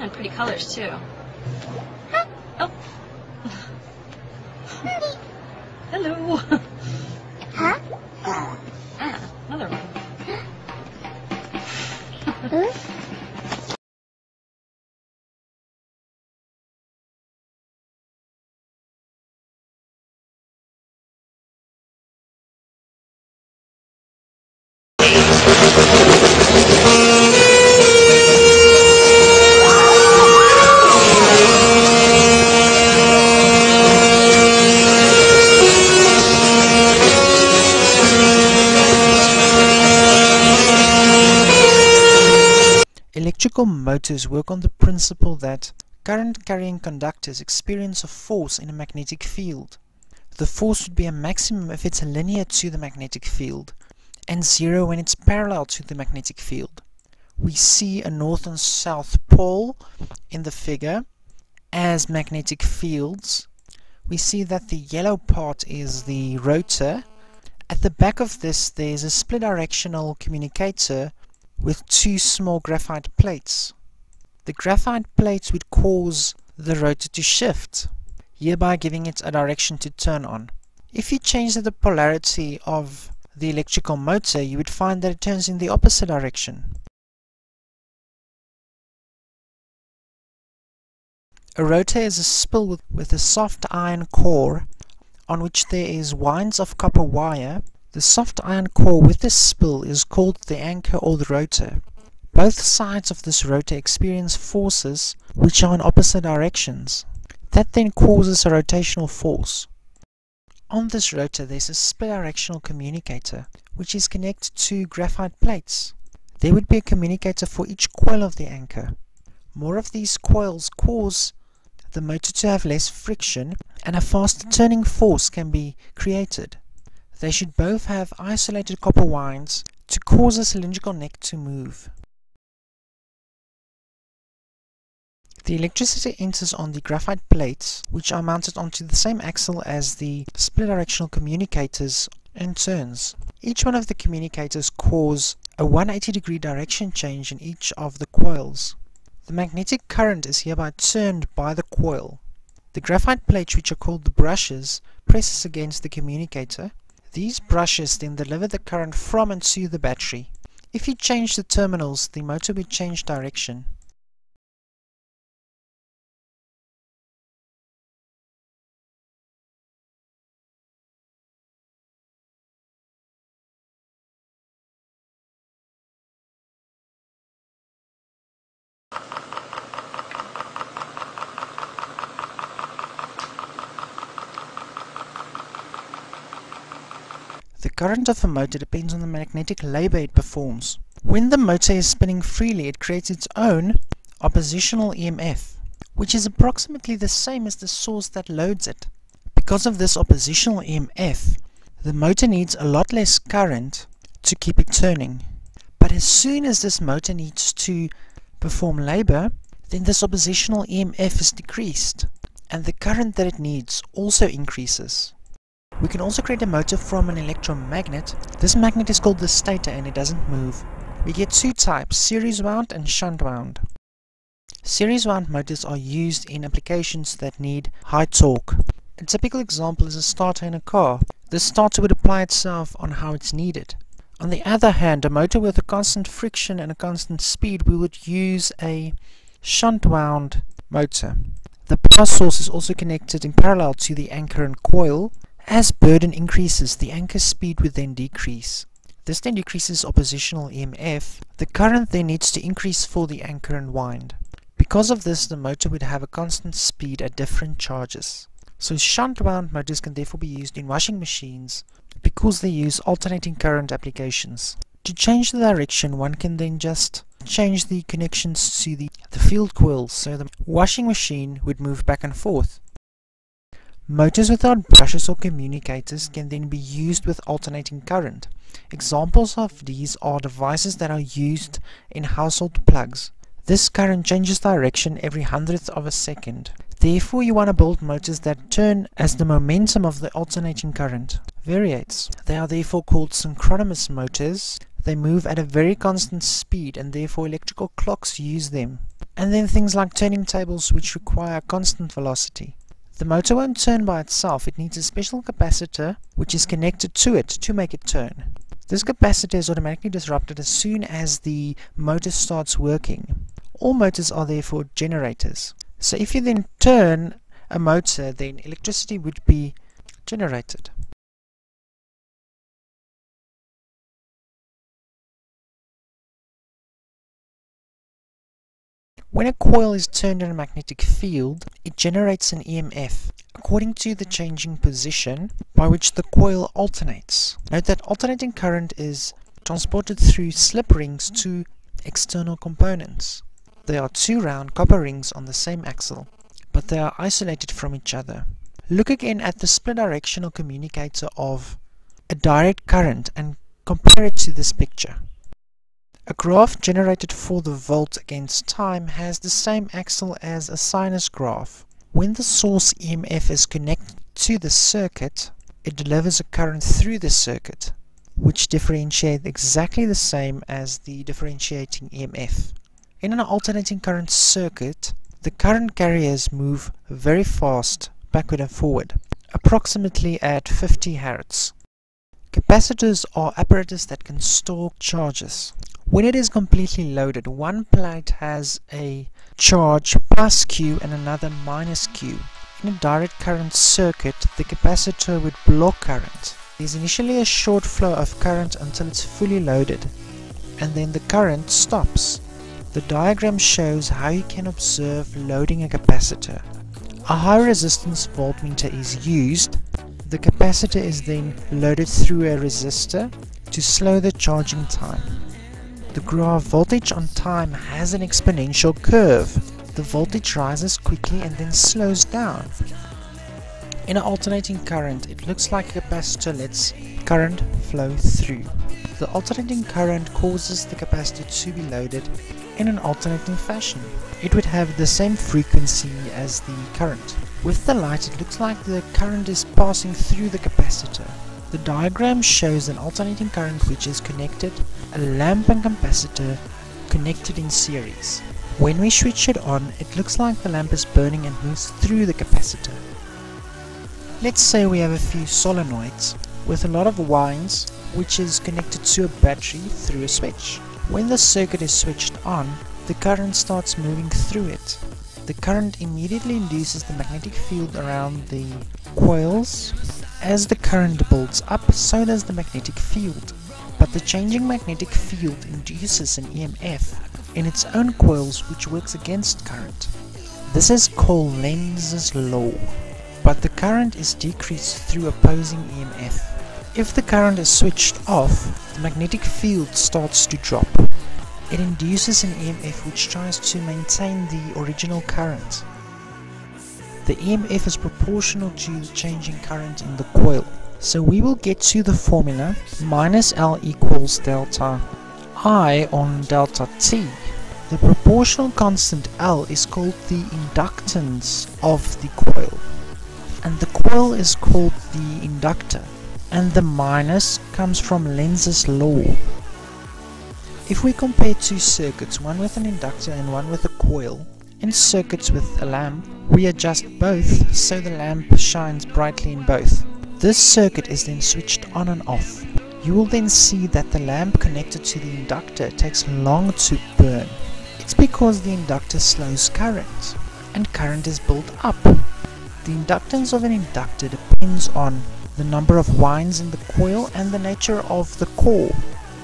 And pretty colors too. Electrical motors work on the principle that current-carrying conductors experience a force in a magnetic field. The force would be a maximum if it's linear to the magnetic field, and zero when it's parallel to the magnetic field. We see a north and south pole in the figure as magnetic fields. We see that the yellow part is the rotor. At the back of this there's a split directional commutator with two small graphite plates. The graphite plates would cause the rotor to shift, hereby giving it a direction to turn on. If you change the polarity of the electrical motor, you would find that it turns in the opposite direction. A rotor is a spool with, with a soft iron core on which there is winds of copper wire the soft iron core with this spill is called the anchor or the rotor. Both sides of this rotor experience forces which are in opposite directions. That then causes a rotational force. On this rotor there's a split directional commutator which is connected to graphite plates. There would be a commutator for each coil of the anchor. More of these coils cause the motor to have less friction and a faster turning force can be created. They should both have isolated copper winds to cause the cylindrical neck to move. The electricity enters on the graphite plates, which are mounted onto the same axle as the split directional commutators and turns. Each one of the commutators cause a 180 degree direction change in each of the coils. The magnetic current is hereby turned by the coil. The graphite plates, which are called the brushes, presses against the commutator these brushes then deliver the current from and to the battery. If you change the terminals, the motor will change direction. The current of a motor depends on the magnetic labor it performs. When the motor is spinning freely, it creates its own oppositional EMF, which is approximately the same as the source that loads it. Because of this oppositional EMF, the motor needs a lot less current to keep it turning. But as soon as this motor needs to perform labor, then this oppositional EMF is decreased, and the current that it needs also increases. We can also create a motor from an electromagnet. This magnet is called the stator and it doesn't move. We get two types, series wound and shunt wound. Series wound motors are used in applications that need high torque. A typical example is a starter in a car. This starter would apply itself on how it's needed. On the other hand, a motor with a constant friction and a constant speed, we would use a shunt wound motor. The power source is also connected in parallel to the anchor and coil, as burden increases, the anchor speed would then decrease. This then decreases oppositional EMF. The current then needs to increase for the anchor and wind. Because of this, the motor would have a constant speed at different charges. So shunt wound motors can therefore be used in washing machines because they use alternating current applications. To change the direction, one can then just change the connections to the, the field coils so the washing machine would move back and forth. Motors without brushes or commutators can then be used with alternating current. Examples of these are devices that are used in household plugs. This current changes direction every hundredth of a second. Therefore you want to build motors that turn as the momentum of the alternating current variates. They are therefore called synchronous motors. They move at a very constant speed and therefore electrical clocks use them. And then things like turning tables which require constant velocity. The motor won't turn by itself, it needs a special capacitor which is connected to it to make it turn. This capacitor is automatically disrupted as soon as the motor starts working. All motors are therefore generators. So if you then turn a motor, then electricity would be generated. When a coil is turned in a magnetic field, it generates an EMF according to the changing position by which the coil alternates. Note that alternating current is transported through slip rings to external components. There are two round copper rings on the same axle, but they are isolated from each other. Look again at the split directional commutator of a direct current and compare it to this picture. A graph generated for the volt against time has the same axle as a sinus graph. When the source EMF is connected to the circuit, it delivers a current through the circuit, which differentiates exactly the same as the differentiating EMF. In an alternating current circuit, the current carriers move very fast backward and forward, approximately at 50 Hz. Capacitors are apparatus that can store charges. When it is completely loaded, one plate has a charge plus Q and another minus Q. In a direct current circuit, the capacitor would block current. There is initially a short flow of current until it's fully loaded, and then the current stops. The diagram shows how you can observe loading a capacitor. A high resistance voltmeter is used. The capacitor is then loaded through a resistor to slow the charging time. The graph voltage on time has an exponential curve. The voltage rises quickly and then slows down. In an alternating current, it looks like a capacitor lets current flow through. The alternating current causes the capacitor to be loaded in an alternating fashion. It would have the same frequency as the current. With the light, it looks like the current is passing through the capacitor. The diagram shows an alternating current which is connected, a lamp and capacitor connected in series. When we switch it on, it looks like the lamp is burning and moves through the capacitor. Let's say we have a few solenoids with a lot of wines which is connected to a battery through a switch. When the circuit is switched on, the current starts moving through it. The current immediately induces the magnetic field around the coils as the current builds up, so does the magnetic field. But the changing magnetic field induces an EMF in its own coils which works against current. This is called Lenz's law. But the current is decreased through opposing EMF. If the current is switched off, the magnetic field starts to drop. It induces an EMF which tries to maintain the original current. The EMF is proportional to the changing current in the coil. So we will get to the formula minus L equals delta I on delta T. The proportional constant L is called the inductance of the coil. And the coil is called the inductor. And the minus comes from Lenz's law. If we compare two circuits, one with an inductor and one with a coil, in circuits with a lamp, we adjust both so the lamp shines brightly in both. This circuit is then switched on and off. You will then see that the lamp connected to the inductor takes long to burn. It's because the inductor slows current, and current is built up. The inductance of an inductor depends on the number of wines in the coil and the nature of the core.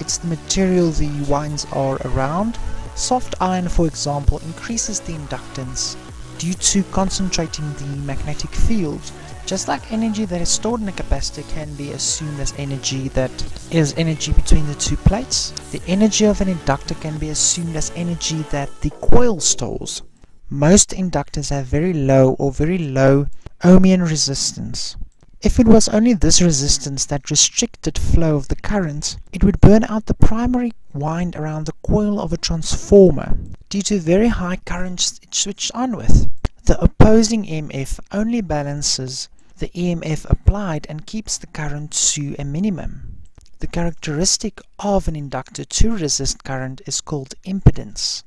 It's the material the wines are around Soft iron, for example, increases the inductance due to concentrating the magnetic field. Just like energy that is stored in a capacitor can be assumed as energy that is energy between the two plates, the energy of an inductor can be assumed as energy that the coil stores. Most inductors have very low or very low ohmian resistance. If it was only this resistance that restricted flow of the current, it would burn out the primary wind around the coil of a transformer due to very high currents it switched on with. The opposing EMF only balances the EMF applied and keeps the current to a minimum. The characteristic of an inductor to resist current is called impedance.